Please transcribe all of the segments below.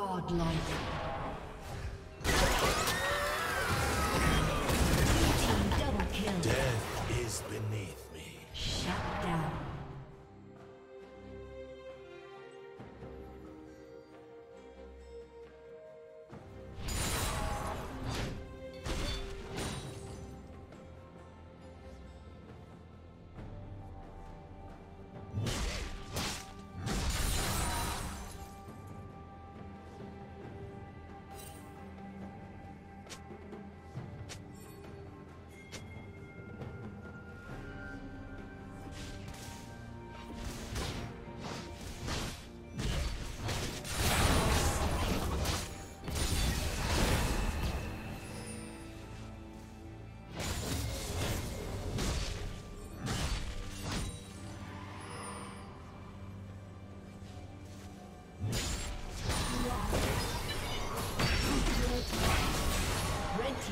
Godlike.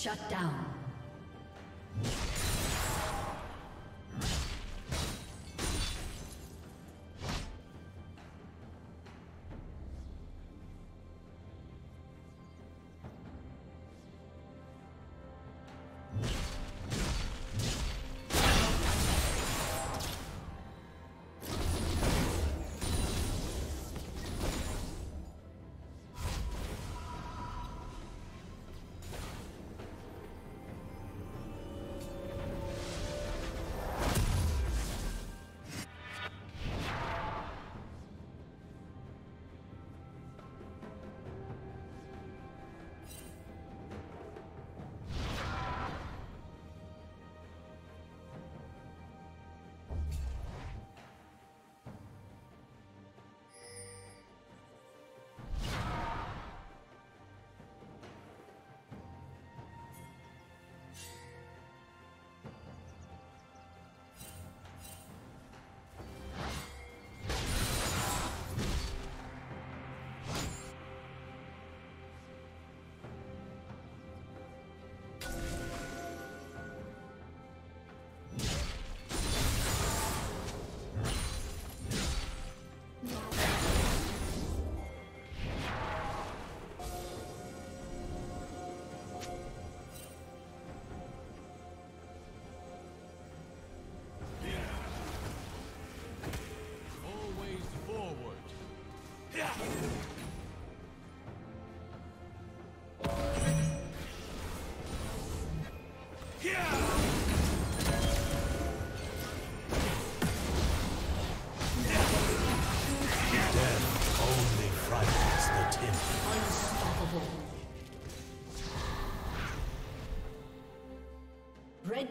Shut down.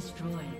Destroyed.